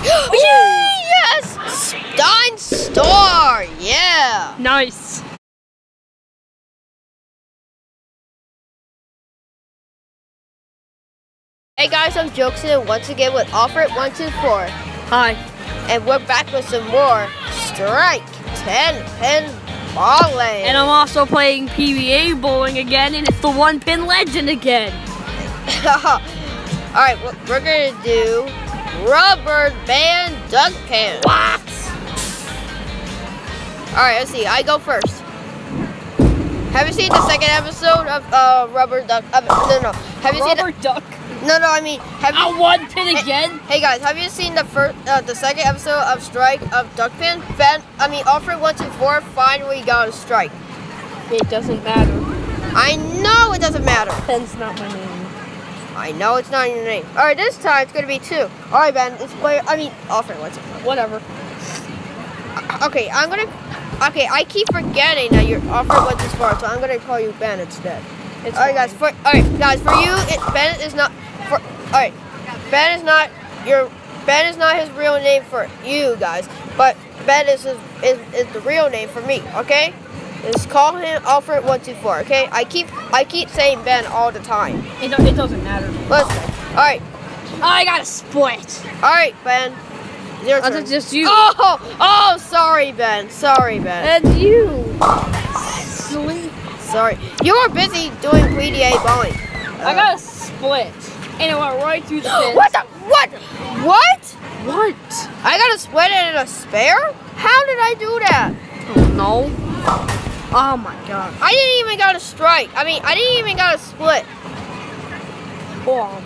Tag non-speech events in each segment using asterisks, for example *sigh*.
*gasps* yes! Stein Star! Yeah! Nice. Hey guys, I'm Joexian once again with Offer124. Hi. And we're back with some more Strike 10 Pin Bowling. And I'm also playing PBA bowling again, and it's the one pin legend again. *laughs* Alright, we're gonna do Rubber Band Duck Pan. What? Alright, let's see. I go first. Have you seen the second episode of uh, Rubber Duck? Uh, no, no. Have you Rubber seen? Rubber Duck. No, no. I mean, have you? A one pin again? Hey guys, have you seen the first, uh, the second episode of Strike of Duck Pin? Ben, I mean, Offer one two four finally got a strike. It doesn't matter. I know it doesn't matter. Pen's not my name. I know it's not in your name. All right, this time it's gonna be two. All right, Ben. It's player. I mean, Offer one two four. Whatever. Okay, I'm gonna. Okay, I keep forgetting that your Offer far, so I'm gonna call you Ben instead. It's All right, guys. For all right, guys. For you, it, Ben is not. For all right, Ben is not your. Ben is not his real name for you guys, but Ben is his, is, is the real name for me. Okay, just call him Alfred one two four. Okay, I keep I keep saying Ben all the time. It, do- it doesn't matter. Listen. All right, oh, I got a split. all right, Ben. It's Your That's just you. Oh, oh, sorry, Ben. Sorry, Ben. And you. Sleep. Sorry. You were busy doing PBA bowling. I got a split. And it went right through the *gasps* pin. What the? What? What? What? I got a split and a spare? How did I do that? Oh, no. Oh my god. I didn't even got a strike. I mean, I didn't even got a split. Hold on.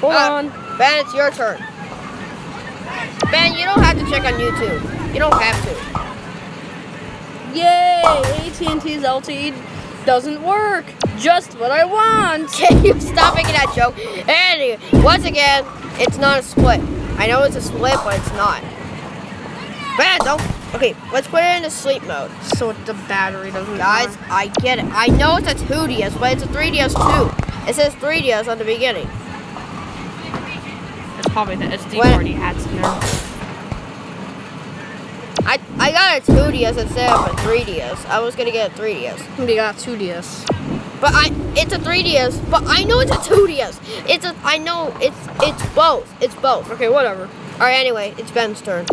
Hold Uh, on. Ben, it's your turn. Ben, you don't have to check on YouTube. You don't have to. Yay! AT&T's LTE doesn't work. Just what I want. *laughs* Can you stop making that joke? Anyway, once again, it's not a split. I know it's a split, but it's not. Ben, don't. Okay, let's put it into sleep mode. So the battery doesn't Guys, work. I get it. I know it's a 2DS, but it's a 3DS too. It says 3DS on the beginning. It's probably the SD When- he had in there. I, I got a 2DS instead of a 3DS. I was gonna get a 3DS. We got 2DS. But I it's a 3DS, but I know it's a 2DS. It's a I know it's it's both. It's both. Okay, whatever. Alright, anyway, it's Ben's turn.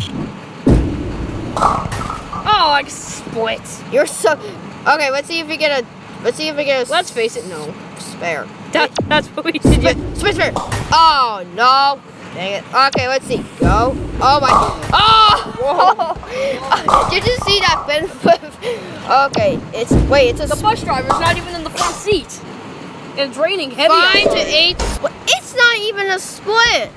Oh, I split. You're so Okay, let's see if we get a let's see if we get a Let's face it, no. spare. That, that's what we did. Spare, spare, spare. Oh no. Dang it. Okay, let's see. Go. Oh my Oh *laughs* Did you see that Ben flip? Okay, it's wait, it's a The bus driver's not even in the front seat. It's raining heavy five to eight. It's not even a split.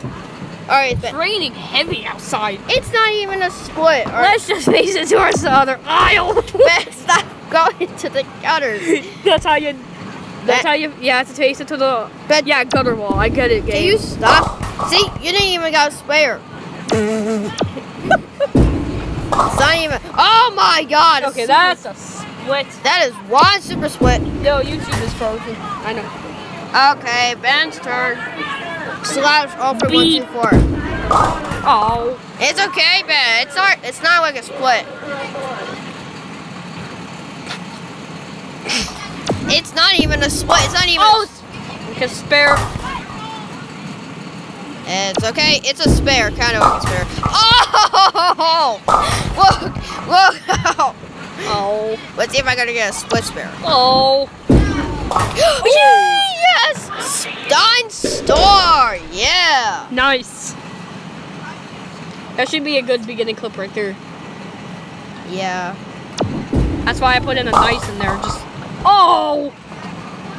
Alright, It's raining heavy outside. It's not even a split. All right. Let's just face it towards the other aisle. *laughs* Ben, stop going to the gutters. *laughs* that's how you. That's That- how you. Yeah, to face it to the. Ben- yeah, gutter wall. I get it, Can you stop? See, you didn't even got a spare. it's not even. Oh my God! Okay, that's a split. that is one super split. No, YouTube is frozen. I know. Okay, Ben's turn. Slash all for one, two. Oh. It's okay, Ben. It's not. It's not like a split. It's not even a split. It's not even. Oh. Okay, spare. It's okay. It's a spare, kind of like a spare. Oh! *laughs* Look! Look! Oh. Let's see if I gotta get a split spare. Oh. *gasps* yes! Stein Star! Yeah! Nice. That should be a good beginning clip right there. Yeah. That's why I put in a nice in there. Just oh.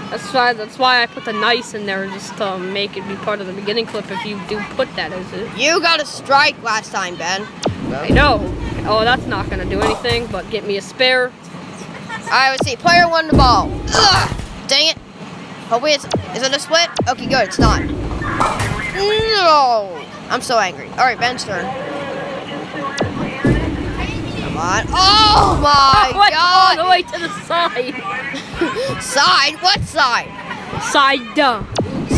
That's why. That's why I put the nice in there just to make it be part of the beginning clip. If you do put that as it. You got a strike last time, Ben. I know. Oh, that's not gonna do anything. But get me a spare. Alright, let's see. Player won the ball. Ugh! Dang it. Hopefully it's. Is it a split? Okay, good. It's not. No! I'm so angry. Alright, Ben's turn. Come on. Oh *laughs* my Went all the way to the side. *laughs* Side? What side? Side. Duh.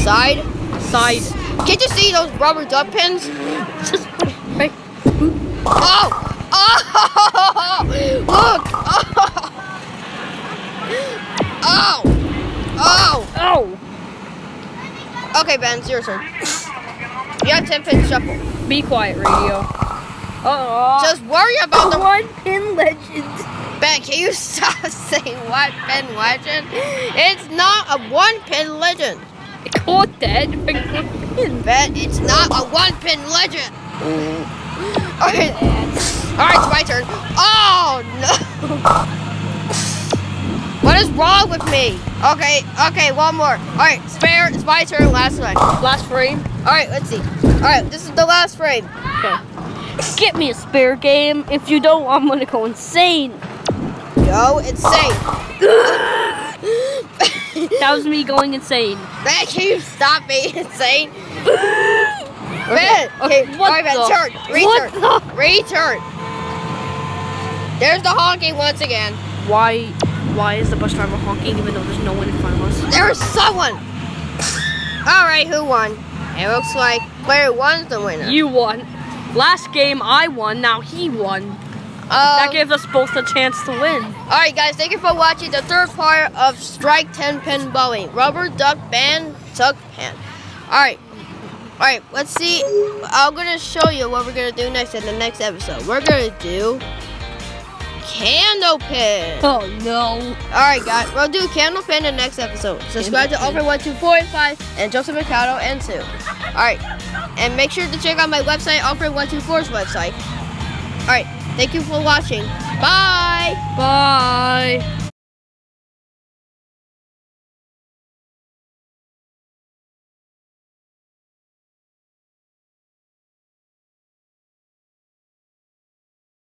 Side? Side. Can't you see those rubber duck pins? Just right. Oh! Oh! *laughs* Look! Oh! Oh! Oh! Oh! Okay, Ben, it's your turn. You have 10 pin shuffle. Be quiet, radio. Oh. Just worry about the one pin legend. Ben, can you *laughs* stop saying one pin legend? It's not a one pin legend. Caught that. One pin. Ben, it's not a one pin legend. Mm. Alright. Alright, it's my turn. Oh no. What is wrong with me? Okay, okay, one more. Alright, spare, it's my turn, last one. Last frame. Alright, let's see. Alright, this is the last frame. Okay. Get me a spare game. If you don't, I'm gonna go insane. Go insane. *laughs* That was me going insane. Man, can you stop being insane? *laughs* Man, okay, what alright, man, the- turn, return, return. There's the honking once again. Why? Why is the bus driver honking even though there's no one in front of us? There's someone. Alright, who won? It looks like player one's the winner. You won. Last game I won. Now he won. Um, That gives us both a chance to win. Alright guys, thank you for watching the third part of Strike 10 Pin Bowling. Rubber Duck Band Tuck Pan. Alright. Alright, let's see. I'm gonna show you what we're gonna do next in the next episode. We're gonna do candle pin. Oh no. Alright guys, we'll do candle pin in the next episode. Subscribe to Candle pin. Offer 1, 2, 4, and Joseph Mercado and Sue. Alright. And make sure to check out my website, Offer124's website. Alright, thank you for watching. Bye.